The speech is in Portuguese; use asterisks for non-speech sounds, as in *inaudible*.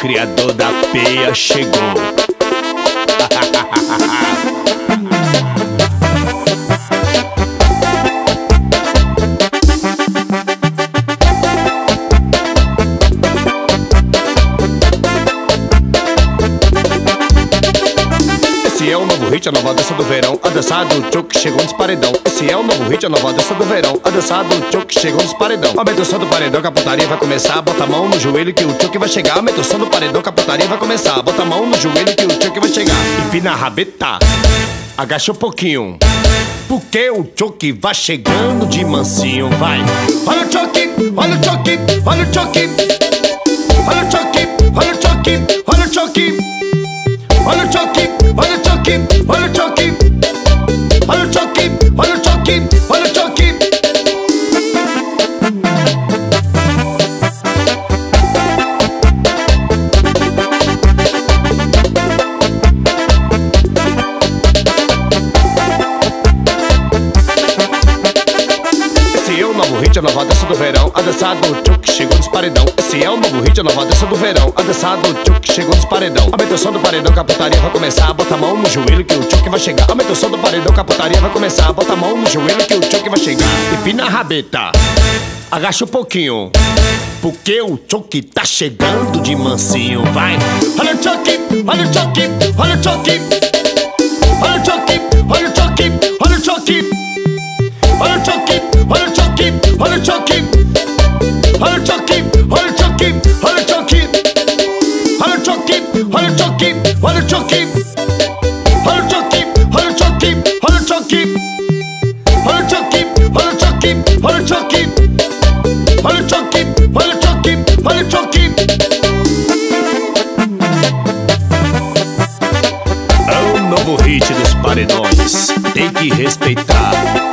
criador da peia chegou. *laughs* é o novo hit, a nova dança do verão. A dança do choke chegou nos paredão. Esse é o novo hit, a nova dança do verão. A dança do choke chegou nos paredão. Aumenta o som do paredão que a putaria vai começar. Bota a mão no joelho que o choke vai chegar. Aumenta o som do paredão que a putaria vai começar. Bota a mão no joelho que o choke vai chegar. Empina a rabeta, agacha um pouquinho. Porque o choque vai chegando de mansinho, vai. Olha o choque, olha o choque, olha o choque Olha o choque, olha o choque, olha o choque Olha o choque, olha o choque, olha a nova dança do verão A dança do choque chegou nos paredão. Esse é o novo hit, a nova dança do verão A dança do choque chegou nos paredão. Aumenta o som do paredão que a vai começar Bota a mão no joelho que o choque vai chegar. Aumenta o som do paredão que a vai começar Bota a mão no joelho que o choque vai chegar. Empina a rabeta, agacha um pouquinho Porque o choque tá chegando de mansinho, vai. Olha o choque, olha o choque, olha o choque o choque, olha o choque Olha o choque, olha o choque, olha o choque Olha o choque, olha o choque, olha o choque Olha o choque, olha o choque, olha o choque É o novo hit dos paredões Tem que respeitar